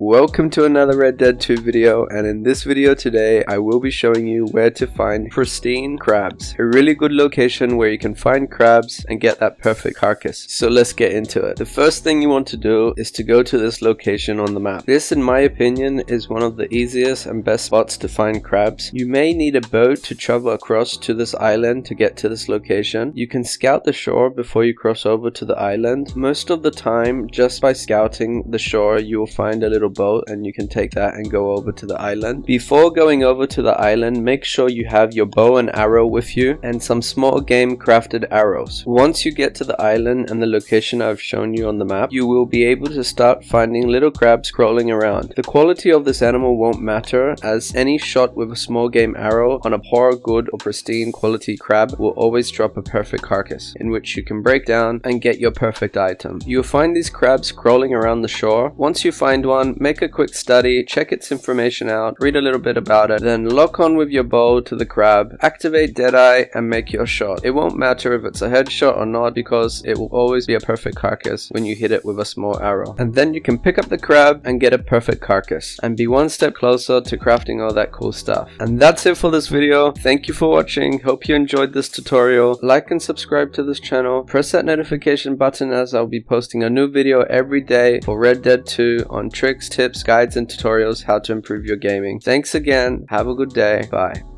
Welcome to another Red Dead 2 video and in this video today I will be showing you where to find pristine crabs. A really good location where you can find crabs and get that perfect carcass. So let's get into it. The first thing you want to do is to go to this location on the map. This in my opinion is one of the easiest and best spots to find crabs. You may need a boat to travel across to this island to get to this location. You can scout the shore before you cross over to the island. Most of the time just by scouting the shore you will find a little little boat and you can take that and go over to the island. Before going over to the island, make sure you have your bow and arrow with you and some small game crafted arrows. Once you get to the island and the location I've shown you on the map, you will be able to start finding little crabs crawling around. The quality of this animal won't matter as any shot with a small game arrow on a poor, good or pristine quality crab will always drop a perfect carcass in which you can break down and get your perfect item. You'll find these crabs crawling around the shore. Once you find one, make a quick study, check its information out, read a little bit about it, then lock on with your bow to the crab, activate Deadeye, and make your shot. It won't matter if it's a headshot or not because it will always be a perfect carcass when you hit it with a small arrow. And then you can pick up the crab and get a perfect carcass and be one step closer to crafting all that cool stuff. And that's it for this video. Thank you for watching. Hope you enjoyed this tutorial. Like and subscribe to this channel. Press that notification button as I'll be posting a new video every day for Red Dead 2 on tricks tips, guides, and tutorials how to improve your gaming. Thanks again. Have a good day. Bye.